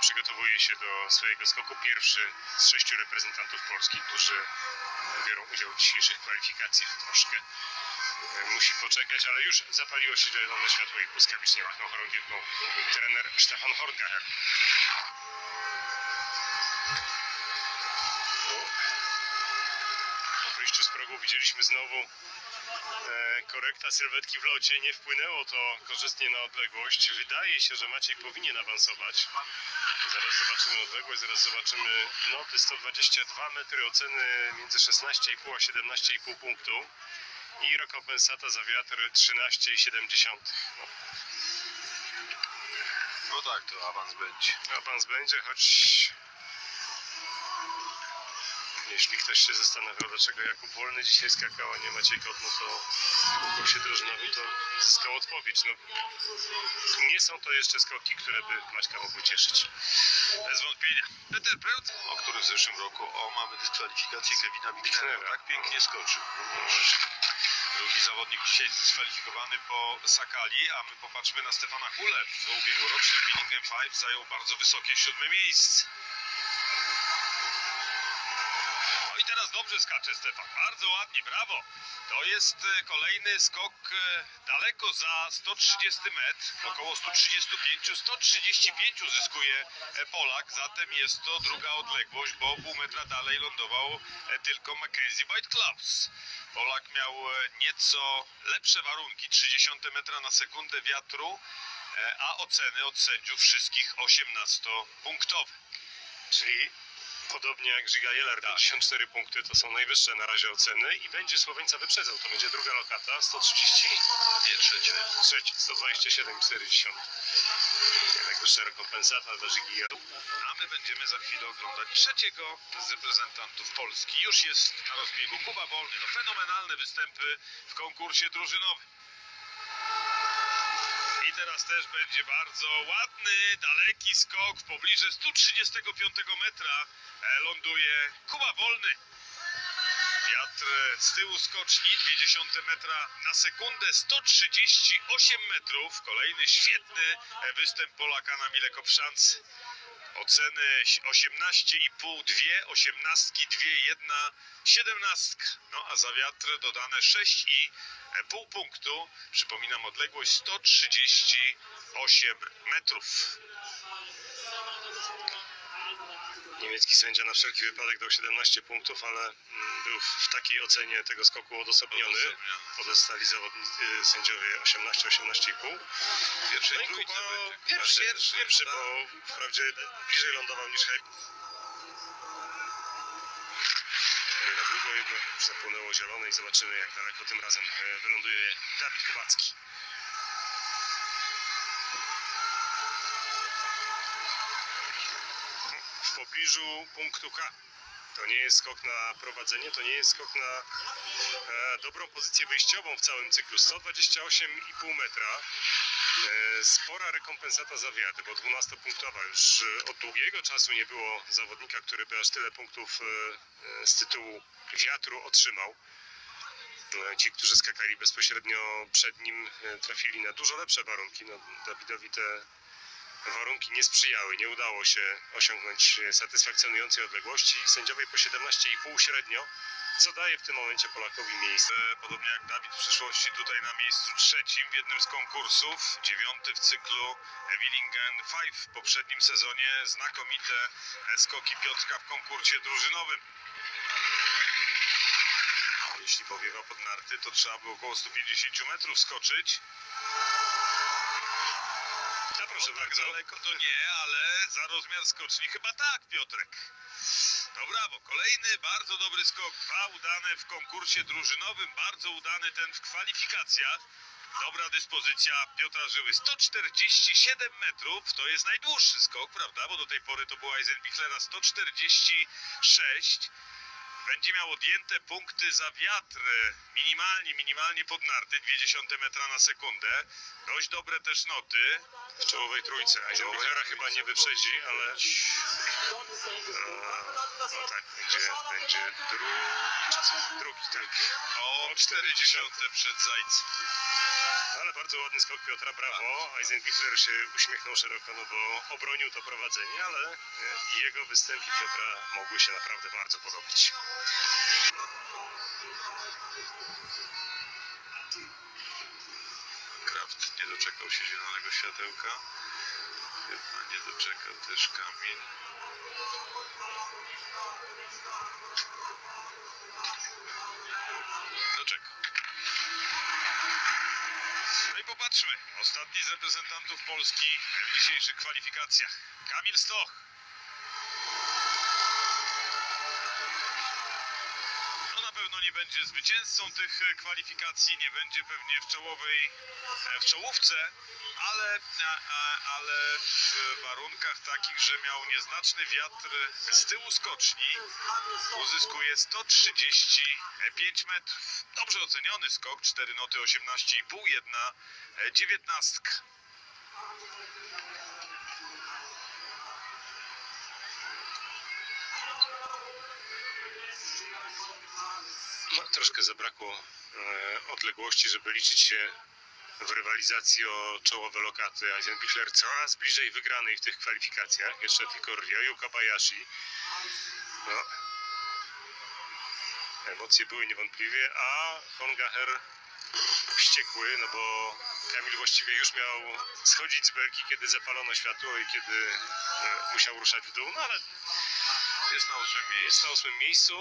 przygotowuje się do swojego skoku. Pierwszy z sześciu reprezentantów Polski, którzy biorą udział w dzisiejszych kwalifikacjach. Troszkę e, musi poczekać, ale już zapaliło się zielone światło i błyskawicznie machnął chorągiewką trener Stefan Horngacher. Po wyjściu z progu widzieliśmy znowu e, korekta sylwetki w locie. Nie wpłynęło to korzystnie na odległość. Wydaje się, że Maciej powinien awansować. Zaraz zobaczymy odległość, zaraz zobaczymy noty 122 metry, oceny między 16,5 a 17,5 punktu i rekompensata za wiatr 13,7. No, No tak, to awans będzie. awans będzie, choć jeśli ktoś się zastanawiał, dlaczego Jakub Wolny dzisiaj skakał, a nie Maciej Kot, no to w konkursie drużynowym to zyskał odpowiedź. No, nie są to jeszcze skoki, które by Maćka mogły cieszyć. Bez wątpienia. Peter Preutz, o którym w zeszłym roku, o mamy dyskwalifikację Kevina Bichnera. tak pięknie skoczył. Drugi zawodnik dzisiaj dyskwalifikowany po Sakali, a my popatrzmy na Stefana Hule. W ubiegłorocznym Billingham 5 zajął bardzo wysokie siódme miejsce. Dobrze skacze Stefan, bardzo ładnie, brawo. To jest e, kolejny skok e, daleko za 130 metr, około 135, 135 uzyskuje e, Polak, zatem jest to druga odległość, bo pół metra dalej lądował e, tylko Mackenzie White-Klaus. Polak miał nieco lepsze warunki, 30 metra na sekundę wiatru, a oceny od sędziów wszystkich 18-punktowe. Czyli podobnie jak Żyga Jelar, 54 punkty to są najwyższe na razie oceny i będzie Słoweńca wyprzedzał. To będzie druga lokata, 130, Nie trzecie. trzeci, 127,4. Najwyższa rekompensata dla Żygi Jelar. A my będziemy za chwilę oglądać trzeciego z reprezentantów Polski. Już jest na rozbiegu Kuba Wolny. No fenomenalne występy w konkursie drużynowym. Teraz też będzie bardzo ładny, daleki skok w pobliże 135 metra. E, Ląduje Kuba Wolny. Wiatr z tyłu skoczni, 20 metra na sekundę, 138 metrów. Kolejny świetny e, występ Polaka na Mile Kopszance. Oceny 18,5, dwie osiemnastki, dwie, jedna, siedemnastka. No a za wiatr dodane 6,5 punktu. Przypominam odległość 138 metrów. Niemiecki sędzia na wszelki wypadek dał 17 punktów, ale mm, był w takiej ocenie tego skoku odosobniony. Pozostali zawodnicy, sędziowie 18, 18,5. W pierwszej No i Kuba będzie. pierwszy, Pierwszy, pierwszy, tak. bo wprawdzie bliżej lądował niż Hej. Na długo jednak już zapłonęło zielone i zobaczymy jak daleko tym razem e, wyląduje Dawid Kubacki. W pobliżu punktu K. To nie jest skok na prowadzenie, to nie jest skok na e, dobrą pozycję wyjściową w całym cyklu. 128,5 metra. E, Spora rekompensata za wiatr, bo 12-punktowa. Już e, od długiego czasu nie było zawodnika, który by aż tyle punktów e, e, z tytułu wiatru otrzymał. E, Ci, którzy skakali bezpośrednio przed nim, e, trafili na dużo lepsze warunki. No, Dawidowi te warunki nie sprzyjały. Nie udało się osiągnąć satysfakcjonującej odległości. Sędziowie po 17,5 średnio, co daje w tym momencie Polakowi miejsce. E, Podobnie jak Dawid w przyszłości tutaj na miejscu trzecim w jednym z konkursów, dziewiąty w cyklu Willingen 5 w poprzednim sezonie, znakomite skoki Piotrka w konkursie drużynowym. Jeśli powiewa pod narty, to trzeba by około 150 metrów skoczyć. Proszę No tak bardzo. daleko to nie, ale za rozmiar skoczni chyba tak, Piotrek. No brawo, kolejny bardzo dobry skok. Dwa udane w konkursie drużynowym, bardzo udany ten w kwalifikacjach. Dobra dyspozycja Piotra Żyły. 147 metrów to jest najdłuższy skok, prawda? Bo do tej pory to była Eisenbichlera 146. będzie miał odjęte punkty za wiatr. Minimalnie, minimalnie pod narty, 0,2 metra na sekundę. Dość dobre też noty. W czołowej trójce. Eisenbichlera chyba nie wyprzedzi, ale... E, no tak, będzie, będzie drugi? Drugi, tak. O 0,4 przed Zajcem. Ale bardzo ładny skok Piotra, brawo. Eisenbichler się uśmiechnął szeroko, no bo obronił to prowadzenie, ale e, jego występ i Piotra mogły się naprawdę bardzo podobać. Kraft nie doczekał się zielonego światełka. Chyba nie doczekał też Kamil. Doczekał. No i popatrzmy. Ostatni z reprezentantów Polski w dzisiejszych kwalifikacjach. Kamil Stoch. Pewno nie będzie zwycięzcą tych e, kwalifikacji, nie będzie pewnie w czołowej, e, w czołówce, ale, ale w warunkach takich, że miał nieznaczny wiatr z tyłu skoczni, uzyskuje 135 metrów. Dobrze oceniony skok, 4 noty 18,5, jedna e, dziewiętnastka. No, troszkę zabrakło e, odległości, żeby liczyć się w rywalizacji o czołowe lokaty. Eisenbichler coraz bliżej wygranej w tych kwalifikacjach. Jeszcze tylko Ryoyu Kobayashi. No. Emocje były niewątpliwie, a Hongaher wściekły, no bo Kamil właściwie już miał schodzić z belki, kiedy zapalono światło i kiedy e, musiał ruszać w dół, no ale Jest na ósmym miejscu. jest na ósmym miejscu.